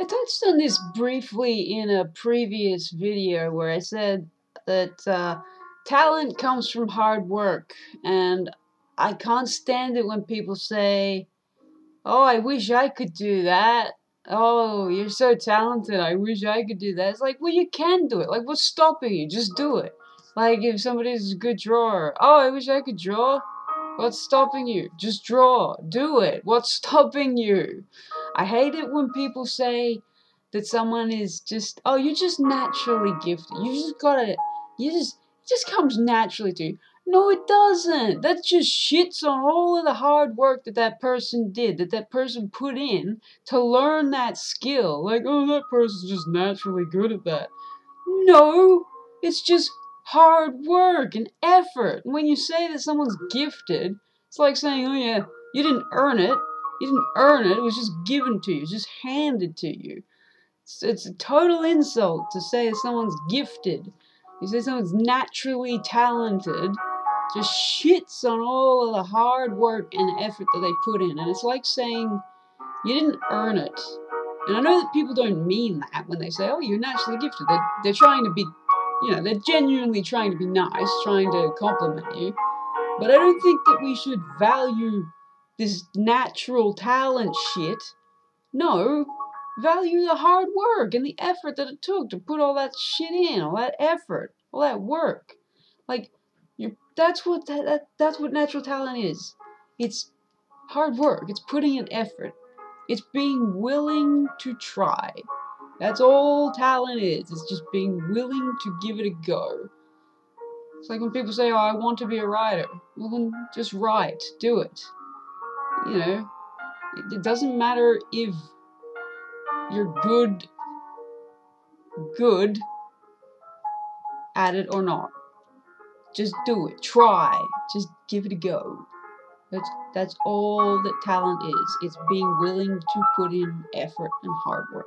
I touched on this briefly in a previous video where I said that uh, talent comes from hard work, and I can't stand it when people say, Oh, I wish I could do that. Oh, you're so talented. I wish I could do that. It's like, well, you can do it. Like, what's stopping you? Just do it. Like, if somebody's a good drawer, oh, I wish I could draw. What's stopping you? Just draw. Do it. What's stopping you? I hate it when people say that someone is just, oh, you're just naturally gifted. You just gotta, you just, it just comes naturally to you. No, it doesn't. That just shits on all of the hard work that that person did, that that person put in to learn that skill. Like, oh, that person's just naturally good at that. No, it's just hard work and effort. And when you say that someone's gifted, it's like saying, oh yeah, you didn't earn it. You didn't earn it. It was just given to you. Just handed to you. It's, it's a total insult to say someone's gifted. You say someone's naturally talented, just shits on all of the hard work and effort that they put in. And it's like saying, you didn't earn it. And I know that people don't mean that when they say, oh, you're naturally gifted. They're, they're trying to be you know, they're genuinely trying to be nice, trying to compliment you. But I don't think that we should value this natural talent shit. No, value the hard work and the effort that it took to put all that shit in, all that effort, all that work. Like, you that's what that, that that's what natural talent is. It's hard work. It's putting in effort. It's being willing to try. That's all talent is. It's just being willing to give it a go. It's like when people say, oh, I want to be a writer. Well, then just write. Do it. You know, it, doesn't matter if you're good, good at it or not. Just do it. Try. Just give it a go. That's, that's all that talent is. It's being willing to put in effort and hard work.